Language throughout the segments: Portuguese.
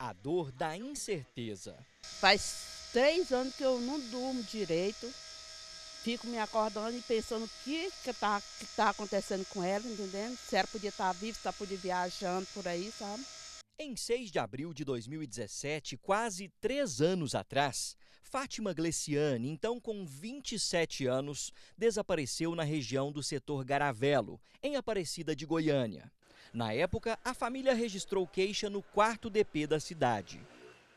A dor da incerteza. Faz três anos que eu não durmo direito. Fico me acordando e pensando o que está que tá acontecendo com ela, entendendo? Se ela podia estar tá viva, se ela podia viajando por aí, sabe? Em 6 de abril de 2017, quase três anos atrás, Fátima Gleciani, então com 27 anos, desapareceu na região do setor Garavelo, em Aparecida de Goiânia. Na época, a família registrou queixa no quarto DP da cidade.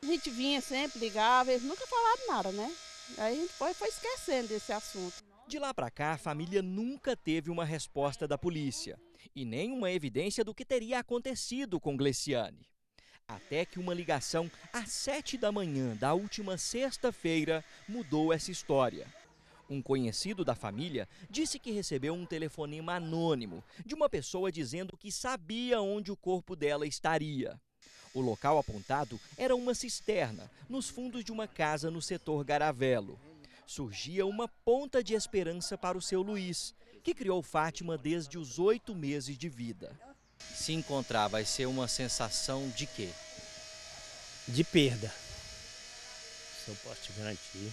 A gente vinha sempre, ligava, eles nunca falaram nada, né? Aí a gente foi, foi esquecendo desse assunto. De lá para cá, a família nunca teve uma resposta da polícia e nem uma evidência do que teria acontecido com Gleciane. Até que uma ligação às sete da manhã da última sexta-feira mudou essa história. Um conhecido da família disse que recebeu um telefonema anônimo de uma pessoa dizendo que sabia onde o corpo dela estaria. O local apontado era uma cisterna, nos fundos de uma casa no setor Garavelo. Surgia uma ponta de esperança para o seu Luiz, que criou Fátima desde os oito meses de vida. Se encontrar, vai ser uma sensação de quê? De perda. Isso eu posso te garantir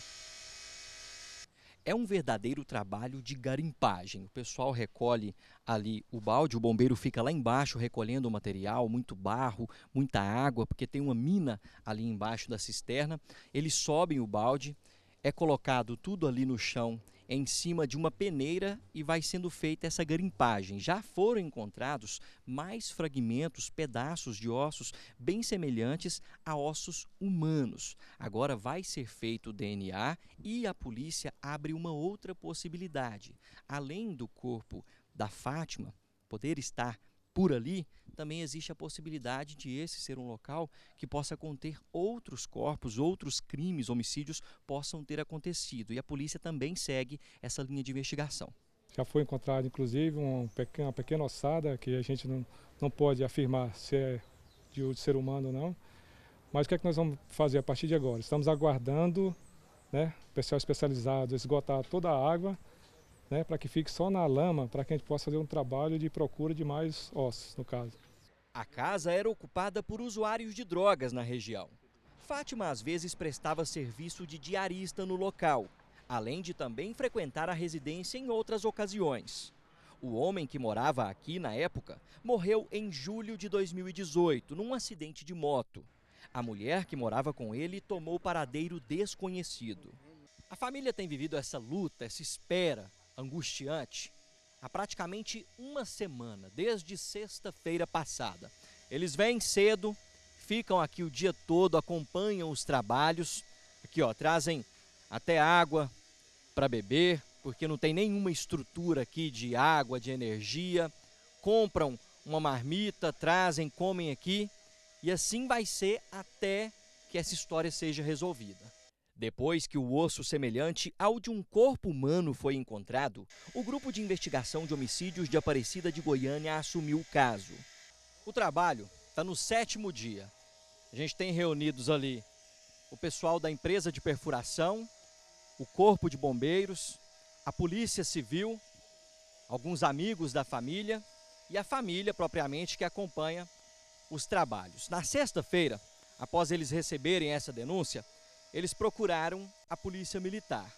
é um verdadeiro trabalho de garimpagem. O pessoal recolhe ali o balde, o bombeiro fica lá embaixo recolhendo o material, muito barro, muita água, porque tem uma mina ali embaixo da cisterna. Eles sobem o balde, é colocado tudo ali no chão em cima de uma peneira e vai sendo feita essa garimpagem. Já foram encontrados mais fragmentos, pedaços de ossos bem semelhantes a ossos humanos. Agora vai ser feito o DNA e a polícia abre uma outra possibilidade. Além do corpo da Fátima poder estar por ali, também existe a possibilidade de esse ser um local que possa conter outros corpos, outros crimes, homicídios possam ter acontecido. E a polícia também segue essa linha de investigação. Já foi encontrado, inclusive, uma pequena, uma pequena ossada que a gente não, não pode afirmar se é de ser humano ou não. Mas o que é que nós vamos fazer a partir de agora? Estamos aguardando né, pessoal especializado esgotar toda a água né, para que fique só na lama, para que a gente possa fazer um trabalho de procura de mais ossos, no caso. A casa era ocupada por usuários de drogas na região. Fátima às vezes prestava serviço de diarista no local, além de também frequentar a residência em outras ocasiões. O homem que morava aqui na época morreu em julho de 2018, num acidente de moto. A mulher que morava com ele tomou paradeiro desconhecido. A família tem vivido essa luta, essa espera, angustiante há praticamente uma semana, desde sexta-feira passada. Eles vêm cedo, ficam aqui o dia todo, acompanham os trabalhos. Aqui, ó, trazem até água para beber, porque não tem nenhuma estrutura aqui de água, de energia. Compram uma marmita, trazem, comem aqui. E assim vai ser até que essa história seja resolvida. Depois que o osso semelhante ao de um corpo humano foi encontrado, o Grupo de Investigação de Homicídios de Aparecida de Goiânia assumiu o caso. O trabalho está no sétimo dia. A gente tem reunidos ali o pessoal da empresa de perfuração, o Corpo de Bombeiros, a Polícia Civil, alguns amigos da família e a família propriamente que acompanha os trabalhos. Na sexta-feira, após eles receberem essa denúncia, eles procuraram a polícia militar.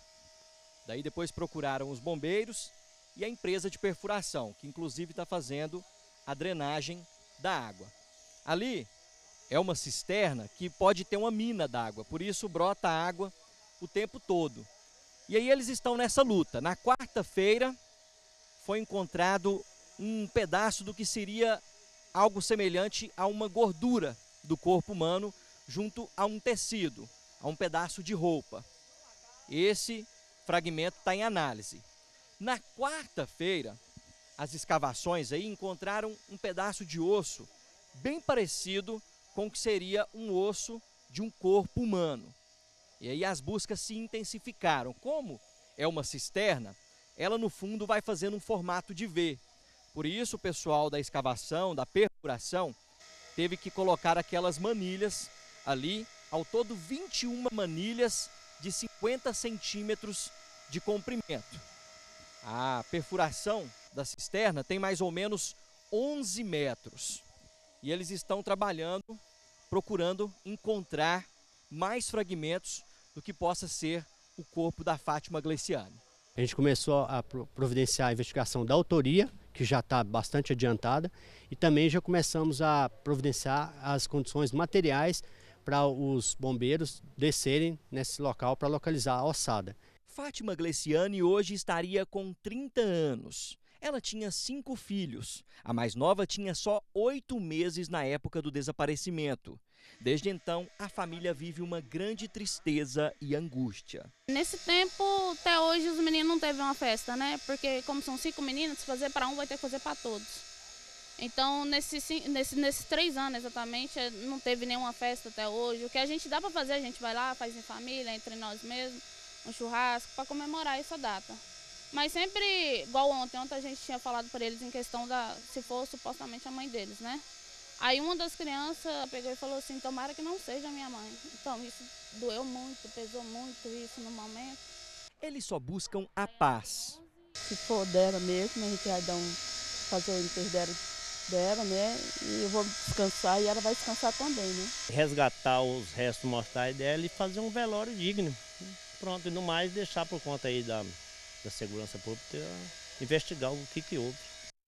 Daí depois procuraram os bombeiros e a empresa de perfuração, que inclusive está fazendo a drenagem da água. Ali é uma cisterna que pode ter uma mina d'água, por isso brota água o tempo todo. E aí eles estão nessa luta. Na quarta-feira foi encontrado um pedaço do que seria algo semelhante a uma gordura do corpo humano junto a um tecido a um pedaço de roupa. Esse fragmento está em análise. Na quarta-feira, as escavações aí encontraram um pedaço de osso bem parecido com o que seria um osso de um corpo humano. E aí as buscas se intensificaram. Como é uma cisterna, ela no fundo vai fazendo um formato de V. Por isso o pessoal da escavação, da perfuração, teve que colocar aquelas manilhas ali ao todo 21 manilhas de 50 centímetros de comprimento. A perfuração da cisterna tem mais ou menos 11 metros. E eles estão trabalhando procurando encontrar mais fragmentos do que possa ser o corpo da Fátima Gleciani. A gente começou a providenciar a investigação da autoria, que já está bastante adiantada, e também já começamos a providenciar as condições materiais para os bombeiros descerem nesse local para localizar a ossada. Fátima Gleciani hoje estaria com 30 anos. Ela tinha cinco filhos. A mais nova tinha só oito meses na época do desaparecimento. Desde então, a família vive uma grande tristeza e angústia. Nesse tempo, até hoje, os meninos não teve uma festa, né? Porque como são cinco meninos, se fazer para um, vai ter que fazer para todos. Então, nesses nesse, nesses três anos exatamente, não teve nenhuma festa até hoje. O que a gente dá para fazer, a gente vai lá, faz em família, entre nós mesmos, um churrasco, para comemorar essa data. Mas sempre, igual ontem, ontem a gente tinha falado para eles em questão da, se for supostamente a mãe deles, né? Aí uma das crianças pegou e falou assim, tomara que não seja minha mãe. Então isso doeu muito, pesou muito isso no momento. Eles só buscam a paz. Se for dela mesmo, a gente vai dar um, fazer o enterro dela, dela, né? E eu vou descansar e ela vai descansar também, né? Resgatar os restos mortais dela e fazer um velório digno. Pronto, e no mais deixar por conta aí da da segurança pública investigar o que, que houve.